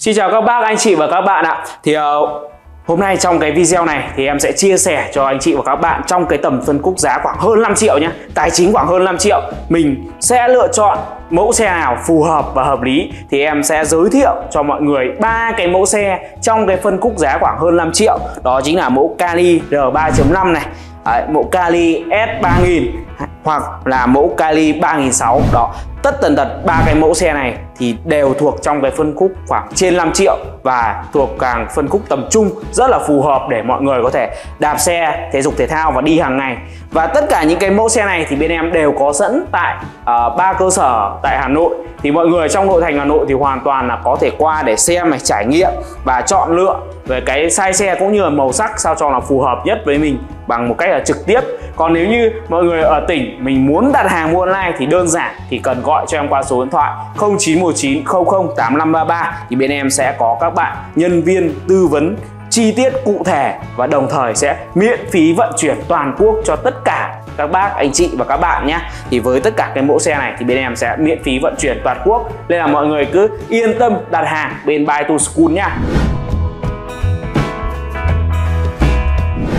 Xin chào các bác, anh chị và các bạn ạ. Thì uh, hôm nay trong cái video này thì em sẽ chia sẻ cho anh chị và các bạn trong cái tầm phân khúc giá khoảng hơn 5 triệu nhé. Tài chính khoảng hơn 5 triệu. Mình sẽ lựa chọn mẫu xe nào phù hợp và hợp lý thì em sẽ giới thiệu cho mọi người ba cái mẫu xe trong cái phân khúc giá khoảng hơn 5 triệu. Đó chính là mẫu Kali R3.5 này, Đấy, mẫu Kali S3000 hoặc là mẫu Kali 3006 đó tất tần tật ba cái mẫu xe này thì đều thuộc trong cái phân khúc khoảng trên 5 triệu và thuộc càng phân khúc tầm trung rất là phù hợp để mọi người có thể đạp xe thể dục thể thao và đi hàng ngày. Và tất cả những cái mẫu xe này thì bên em đều có sẵn tại ờ, ba uh, cơ sở tại Hà Nội. Thì mọi người trong nội thành Hà Nội thì hoàn toàn là có thể qua để xem này trải nghiệm và chọn lựa về cái size xe cũng như là màu sắc sao cho là phù hợp nhất với mình bằng một cách là trực tiếp. Còn nếu như mọi người ở tỉnh mình muốn đặt hàng mua online thì đơn giản thì cần có gọi cho em qua số điện thoại 0919 00 8533 thì bên em sẽ có các bạn nhân viên tư vấn chi tiết cụ thể và đồng thời sẽ miễn phí vận chuyển toàn quốc cho tất cả các bác, anh chị và các bạn nhé. Thì với tất cả cái mẫu xe này thì bên em sẽ miễn phí vận chuyển toàn quốc. Nên là mọi người cứ yên tâm đặt hàng bên Buy to School nhá.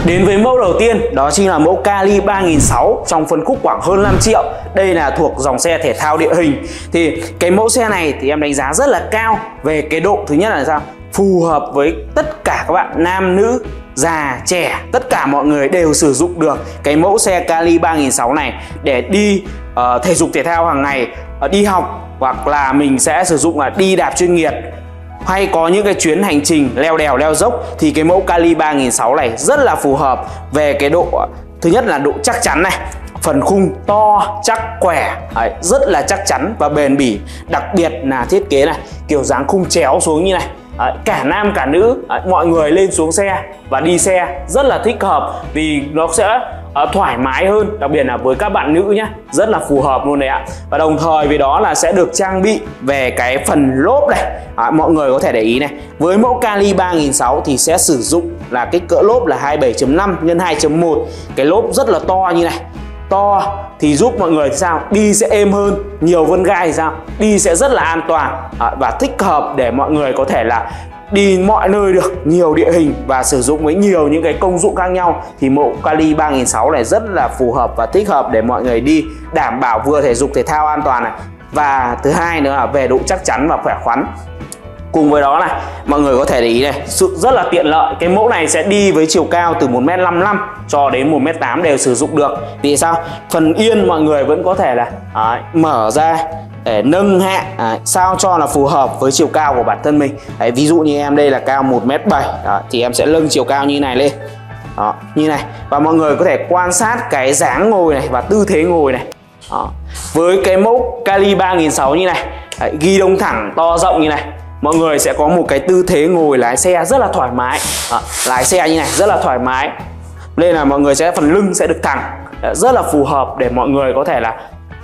Đến với mẫu đầu tiên đó chính là mẫu Kali 3006 trong phân khúc khoảng hơn 5 triệu. Đây là thuộc dòng xe thể thao địa hình. Thì cái mẫu xe này thì em đánh giá rất là cao. Về cái độ thứ nhất là sao? Phù hợp với tất cả các bạn nam nữ già trẻ. Tất cả mọi người đều sử dụng được cái mẫu xe Kali 3006 này để đi uh, thể dục thể thao hàng ngày uh, đi học hoặc là mình sẽ sử dụng là đi đạp chuyên nghiệp hay có những cái chuyến hành trình leo đèo leo dốc thì cái mẫu Kali 3006 này rất là phù hợp về cái độ thứ nhất là độ chắc chắn này phần khung to chắc khỏe Đấy, rất là chắc chắn và bền bỉ. Đặc biệt là thiết kế này kiểu dáng khung chéo xuống như này Đấy, cả nam cả nữ đấy, mọi người lên xuống xe và đi xe rất là thích hợp vì nó sẽ uh, thoải mái hơn đặc biệt là với các bạn nữ nhé rất là phù hợp luôn đấy ạ. Và đồng thời với đó là sẽ được trang bị về cái phần lốp này. À, mọi người có thể để ý này. Với mẫu Kali 3006 thì sẽ sử dụng là cái cỡ lốp là 27.5 x 2.1 cái lốp rất là to như này. To thì giúp mọi người sao? Đi sẽ êm hơn nhiều vân gai thì sao? Đi sẽ rất là an toàn. À, và thích hợp để mọi người có thể là đi mọi nơi được, nhiều địa hình và sử dụng với nhiều những cái công dụng khác nhau, thì mẫu Kali 3006 này rất là phù hợp và thích hợp để mọi người đi đảm bảo vừa thể dục thể thao an toàn này. Và thứ hai nữa là về độ chắc chắn và khỏe khoắn cùng với đó này mọi người có thể để ý này sự rất là tiện lợi. Cái mẫu này sẽ đi với chiều cao từ 1m55 cho đến 1m8 đều sử dụng được. Vì sao? Phần yên mọi người vẫn có thể là à, mở ra để nâng hạ à, sao cho là phù hợp với chiều cao của bản thân mình. Đấy, ví dụ như em đây là cao 1m7 đó, thì em sẽ nâng chiều cao như này lên. Đó, như này. Và mọi người có thể quan sát cái dáng ngồi này và tư thế ngồi này. Đó. với cái mẫu Kali 3006 như này đấy, ghi đông thẳng to rộng như này mọi người sẽ có một cái tư thế ngồi lái xe rất là thoải mái. À, lái xe như này rất là thoải mái. Nên là mọi người sẽ phần lưng sẽ được thẳng rất là phù hợp để mọi người có thể là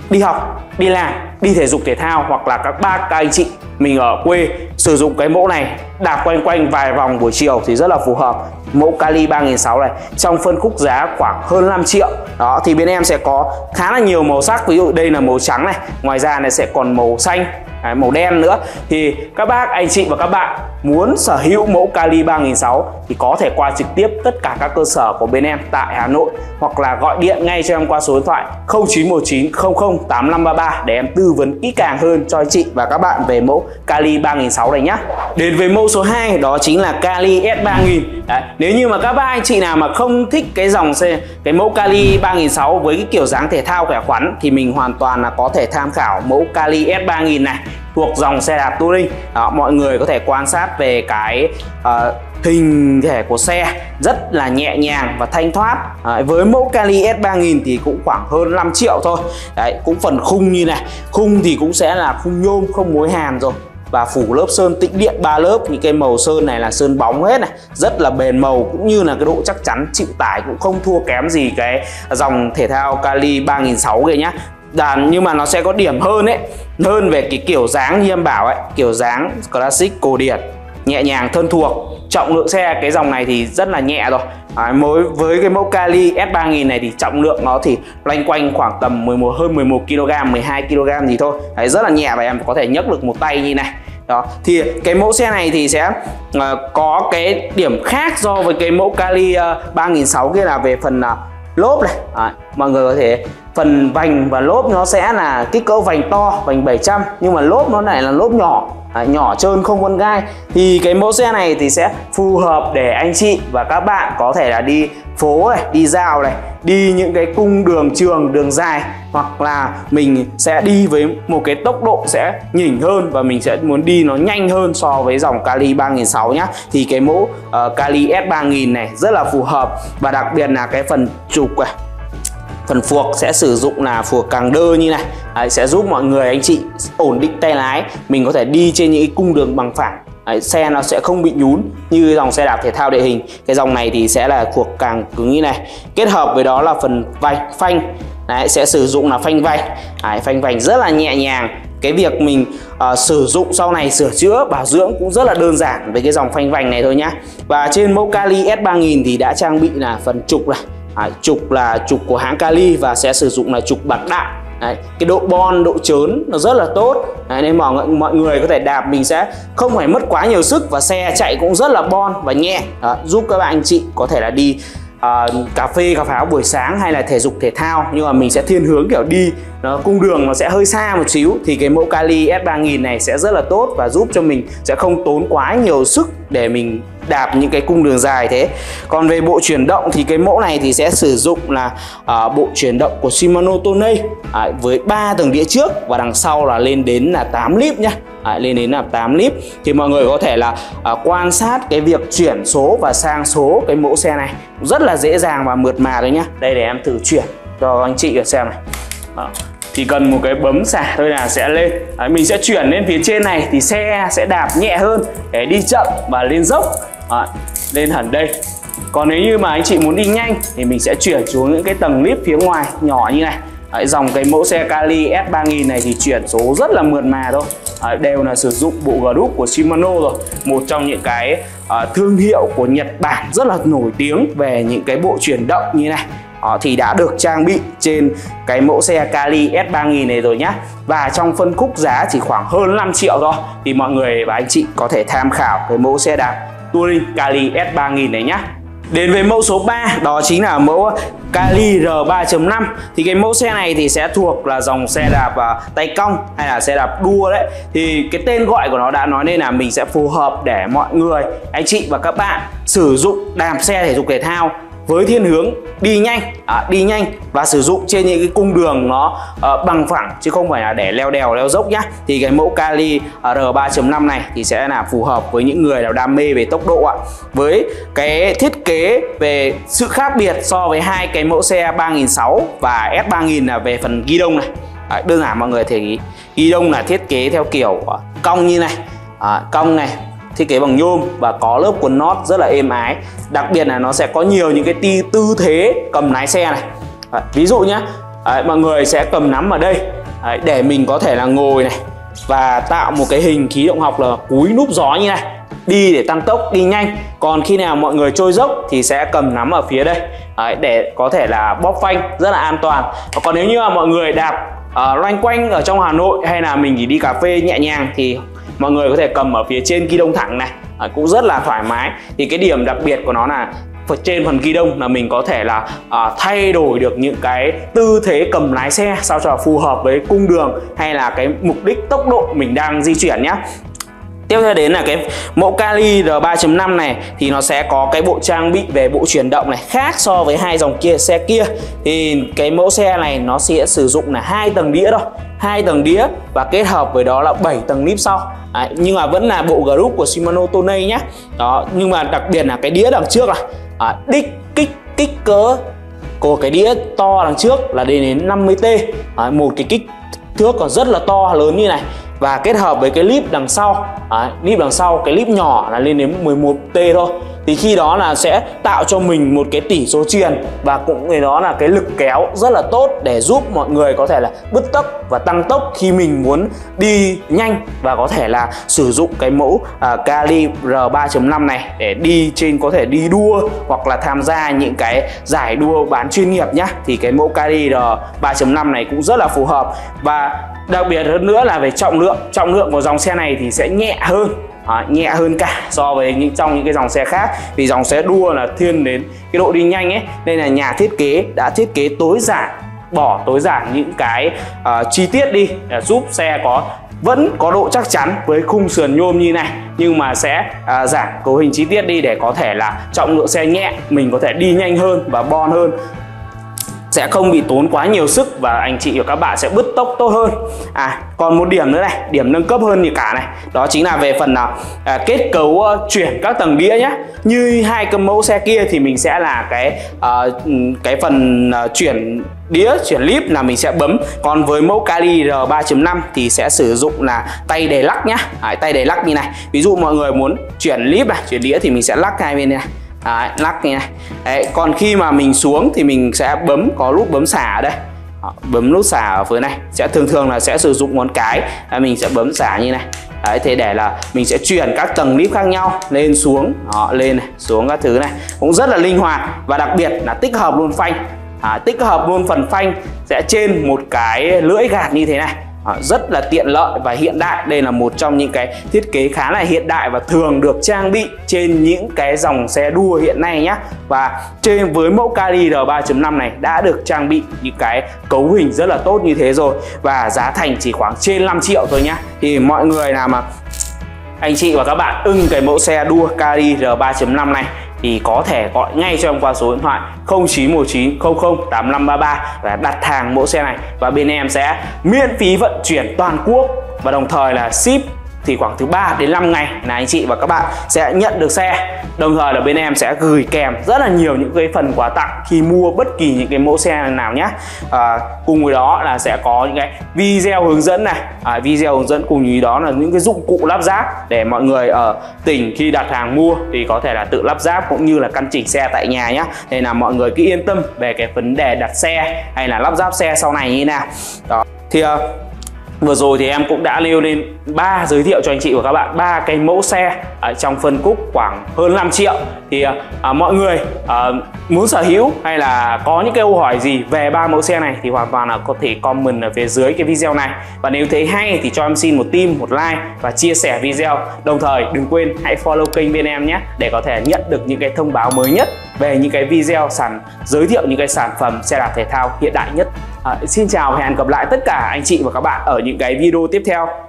đi học đi làm đi thể dục thể thao hoặc là các bác các anh chị mình ở quê sử dụng cái mẫu này đạp quanh quanh vài vòng buổi chiều thì rất là phù hợp. Mẫu Kali 3006 này trong phân khúc giá khoảng hơn 5 triệu. Đó thì bên em sẽ có khá là nhiều màu sắc. Ví dụ đây là màu trắng này ngoài ra này sẽ còn màu xanh À, màu đen nữa. Thì các bác anh chị và các bạn muốn sở hữu mẫu Kali 3006 thì có thể qua trực tiếp tất cả các cơ sở của bên em tại Hà Nội hoặc là gọi điện ngay cho em qua số điện thoại 0919 00 8533 để em tư vấn kỹ càng hơn cho anh chị và các bạn về mẫu Kali 3006 này nhé. Đến với mẫu số 2 đó chính là Kali S3000. Đấy, nếu như mà các bác anh chị nào mà không thích cái dòng xe cái mẫu Kali 3006 với cái kiểu dáng thể thao khỏe khoắn thì mình hoàn toàn là có thể tham khảo mẫu Kali S3000 này thuộc dòng xe đạp touring. Đó, mọi người có thể quan sát về cái uh, hình thể của xe rất là nhẹ nhàng và thanh thoát. Đấy, với mẫu Cali S3000 thì cũng khoảng hơn 5 triệu thôi. Đấy, cũng phần khung như này. Khung thì cũng sẽ là khung nhôm không mối hàn rồi. Và phủ lớp sơn tĩnh điện ba lớp. Những cái màu sơn này là sơn bóng hết này. Rất là bền màu cũng như là cái độ chắc chắn chịu tải cũng không thua kém gì cái dòng thể thao Cali 3006 kìa nhá. Đàn nhưng mà nó sẽ có điểm hơn ấy hơn về cái kiểu dáng như em bảo ấy kiểu dáng classic cổ điển nhẹ nhàng thân thuộc. Trọng lượng xe cái dòng này thì rất là nhẹ rồi. À, mới với cái mẫu Kali S3000 này thì trọng lượng nó thì loanh quanh khoảng tầm 11 hơn 11 kg 12 kg gì thôi. Đấy, rất là nhẹ và em có thể nhấc được một tay như này. Đó thì cái mẫu xe này thì sẽ uh, có cái điểm khác so với cái mẫu Kali uh, 3006 kia là về phần uh, lốp này. À, mọi người có thể phần vành và lốp nó sẽ là kích cỡ vành to vành 700 nhưng mà lốp nó lại là lốp nhỏ. À, nhỏ trơn không vân gai. Thì cái mẫu xe này thì sẽ phù hợp để anh chị và các bạn có thể là đi phố này đi dạo này đi những cái cung đường trường đường dài. Hoặc là mình sẽ đi với một cái tốc độ sẽ nhỉnh hơn và mình sẽ muốn đi nó nhanh hơn so với dòng Kali 3006 nhá. Thì cái mẫu uh, Kali S3000 này rất là phù hợp. Và đặc biệt là cái phần trục này phần phuộc sẽ sử dụng là phuộc càng đơ như này. Đấy, sẽ giúp mọi người anh chị ổn định tay lái. Mình có thể đi trên những cung đường bằng phẳng. Đấy, xe nó sẽ không bị nhún như dòng xe đạp thể thao địa hình. Cái dòng này thì sẽ là phuộc càng cứng như này. Kết hợp với đó là phần vạch phanh. Đấy, sẽ sử dụng là phanh vành Đấy, phanh vành rất là nhẹ nhàng. Cái việc mình uh, sử dụng sau này sửa chữa bảo dưỡng cũng rất là đơn giản với cái dòng phanh vành này thôi nhá. Và trên mẫu Kali S3000 thì đã trang bị là phần trục này. Đấy, trục là trục của hãng Kali và sẽ sử dụng là trục bạc đạn. Đấy, cái độ bon độ chớn nó rất là tốt. Đấy, nên mọi mọi người có thể đạp mình sẽ không phải mất quá nhiều sức và xe chạy cũng rất là bon và nhẹ. Đó, giúp các bạn anh chị có thể là đi uh, cà phê cà pháo buổi sáng hay là thể dục thể thao. Nhưng mà mình sẽ thiên hướng kiểu đi nó cung đường nó sẽ hơi xa một xíu thì cái mẫu Kali S3000 này sẽ rất là tốt và giúp cho mình sẽ không tốn quá nhiều sức để mình đạp những cái cung đường dài thế. Còn về bộ chuyển động thì cái mẫu này thì sẽ sử dụng là uh, bộ chuyển động của Shimano Tonei à, với 3 tầng đĩa trước và đằng sau là lên đến là 8 lip nhá. À, lên đến là 8 lip thì mọi người có thể là uh, quan sát cái việc chuyển số và sang số cái mẫu xe này. Rất là dễ dàng và mượt mà đấy nhá. Đây để em thử chuyển cho anh chị xem này chỉ cần một cái bấm xả thôi là sẽ lên. Đấy, mình sẽ chuyển lên phía trên này thì xe sẽ đạp nhẹ hơn để đi chậm và lên dốc. À, lên hẳn đây. Còn nếu như mà anh chị muốn đi nhanh thì mình sẽ chuyển xuống những cái tầng lip phía ngoài nhỏ như này. Đấy, dòng cái mẫu xe Kali S3000 này thì chuyển số rất là mượt mà thôi. Đấy, đều là sử dụng bộ group của Shimano rồi. Một trong những cái uh, thương hiệu của Nhật Bản rất là nổi tiếng về những cái bộ chuyển động như này họ thì đã được trang bị trên cái mẫu xe Kali S3000 này rồi nhá. Và trong phân khúc giá chỉ khoảng hơn 5 triệu thôi. Thì mọi người và anh chị có thể tham khảo cái mẫu xe đạp Touring Kali S3000 này nhá. Đến với mẫu số 3 đó chính là mẫu Kali R3.5 thì cái mẫu xe này thì sẽ thuộc là dòng xe đạp uh, tay cong hay là xe đạp đua đấy. Thì cái tên gọi của nó đã nói nên là mình sẽ phù hợp để mọi người anh chị và các bạn sử dụng đạp xe thể dục thể thao với thiên hướng đi nhanh à, đi nhanh và sử dụng trên những cái cung đường nó à, bằng phẳng chứ không phải là để leo đèo leo dốc nhá. Thì cái mẫu Kali à, R3.5 này thì sẽ là phù hợp với những người nào đam mê về tốc độ ạ. Với cái thiết kế về sự khác biệt so với hai cái mẫu xe 3006 và S3000 là về phần ghi đông này. À, đơn giản mọi người thể ghi đông là thiết kế theo kiểu à, cong như này à, cong này thiết kế bằng nhôm và có lớp quần nót rất là êm ái. Đặc biệt là nó sẽ có nhiều những cái ti tư thế cầm lái xe này. À, ví dụ nhé à, mọi người sẽ cầm nắm ở đây. À, để mình có thể là ngồi này và tạo một cái hình khí động học là cúi núp gió như này. Đi để tăng tốc đi nhanh. Còn khi nào mọi người trôi dốc thì sẽ cầm nắm ở phía đây. Đấy, để có thể là bóp phanh rất là an toàn. Và còn nếu như mà mọi người đạp uh, loanh quanh ở trong Hà Nội hay là mình chỉ đi cà phê nhẹ nhàng thì mọi người có thể cầm ở phía trên ghi đông thẳng này. À, cũng rất là thoải mái. Thì cái điểm đặc biệt của nó là trên phần ghi đông là mình có thể là à, thay đổi được những cái tư thế cầm lái xe sao cho phù hợp với cung đường hay là cái mục đích tốc độ mình đang di chuyển nhé Tiếp theo đến là cái mẫu Kali R3.5 này thì nó sẽ có cái bộ trang bị về bộ chuyển động này khác so với hai dòng kia xe kia. Thì cái mẫu xe này nó sẽ sử dụng là hai tầng đĩa thôi hai tầng đĩa và kết hợp với đó là 7 tầng nip sau. Đấy, nhưng mà vẫn là bộ group của Shimano Tonei nhé đó nhưng mà đặc biệt là cái đĩa đằng trước là à, đích kích kích cỡ của cái đĩa to đằng trước là đến đến 50t À, một cái kích thước còn rất là to lớn như này và kết hợp với cái clip đằng sau. À, clip đằng sau cái clip nhỏ là lên đến 11t thôi. Thì khi đó là sẽ tạo cho mình một cái tỷ số truyền và cũng người đó là cái lực kéo rất là tốt để giúp mọi người có thể là bứt tốc và tăng tốc khi mình muốn đi nhanh và có thể là sử dụng cái mẫu uh, Kali R3.5 này để đi trên có thể đi đua hoặc là tham gia những cái giải đua bán chuyên nghiệp nhá. Thì cái mẫu Kali R3.5 này cũng rất là phù hợp. Và đặc biệt hơn nữa là về trọng lượng. Trọng lượng của dòng xe này thì sẽ nhẹ hơn. À, nhẹ hơn cả so với những trong những cái dòng xe khác. Vì dòng xe đua là thiên đến cái độ đi nhanh ấy. Nên là nhà thiết kế đã thiết kế tối giản bỏ tối giản những cái uh, chi tiết đi để giúp xe có vẫn có độ chắc chắn với khung sườn nhôm như này. Nhưng mà sẽ à, giảm cấu hình chi tiết đi để có thể là trọng lượng xe nhẹ mình có thể đi nhanh hơn và bon hơn sẽ không bị tốn quá nhiều sức và anh chị và các bạn sẽ bứt tốc tốt hơn. À còn một điểm nữa này điểm nâng cấp hơn như cả này. Đó chính là về phần nào à, kết cấu uh, chuyển các tầng đĩa nhé như hai cái mẫu xe kia thì mình sẽ là cái uh, cái phần uh, chuyển đĩa chuyển clip là mình sẽ bấm. Còn với mẫu Kali R3.5 thì sẽ sử dụng là tay để lắc nhá. À, tay để lắc như này. Ví dụ mọi người muốn chuyển clip này chuyển đĩa thì mình sẽ lắc hai bên này. Đấy, lắc như này. Đấy, còn khi mà mình xuống thì mình sẽ bấm có nút bấm xả ở đây. Đó, bấm nút xả ở phía này. Sẽ thường thường là sẽ sử dụng ngón cái. Đấy, mình sẽ bấm xả như này. Đấy, thế để là mình sẽ chuyển các tầng clip khác nhau lên xuống. Đó, lên này xuống các thứ này. Cũng rất là linh hoạt và đặc biệt là tích hợp luôn phanh. À, tích hợp luôn phần phanh sẽ trên một cái lưỡi gạt như thế này rất là tiện lợi và hiện đại. Đây là một trong những cái thiết kế khá là hiện đại và thường được trang bị trên những cái dòng xe đua hiện nay nhé và trên với mẫu Kali R3.5 này đã được trang bị những cái cấu hình rất là tốt như thế rồi. Và giá thành chỉ khoảng trên 5 triệu thôi nhá. Thì mọi người nào mà anh chị và các bạn ưng cái mẫu xe đua Cari R3.5 này thì có thể gọi ngay cho em qua số điện thoại 0919 00 8533 và đặt hàng mẫu xe này. Và bên em sẽ miễn phí vận chuyển toàn quốc và đồng thời là ship thì khoảng từ 3 đến 5 ngày là anh chị và các bạn sẽ nhận được xe. Đồng thời là bên em sẽ gửi kèm rất là nhiều những cái phần quà tặng khi mua bất kỳ những cái mẫu xe nào nhé. À, cùng với đó là sẽ có những cái video hướng dẫn này. À, video hướng dẫn cùng với đó là những cái dụng cụ lắp ráp để mọi người ở tỉnh khi đặt hàng mua thì có thể là tự lắp ráp cũng như là căn chỉnh xe tại nhà nhé. Nên là mọi người cứ yên tâm về cái vấn đề đặt xe hay là lắp ráp xe sau này như thế nào. Đó. Thì uh, Vừa rồi thì em cũng đã nêu lên ba giới thiệu cho anh chị và các bạn ba cái mẫu xe ở trong phân khúc khoảng hơn 5 triệu. Thì à, mọi người à, muốn sở hữu hay là có những cái câu hỏi gì về ba mẫu xe này thì hoàn toàn là có thể comment ở phía dưới cái video này. Và nếu thấy hay thì cho em xin một tim một like và chia sẻ video. Đồng thời đừng quên hãy follow kênh bên em nhé để có thể nhận được những cái thông báo mới nhất về những cái video sản giới thiệu những cái sản phẩm xe đạp thể thao hiện đại nhất. À, xin chào và hẹn gặp lại tất cả anh chị và các bạn ở những cái video tiếp theo.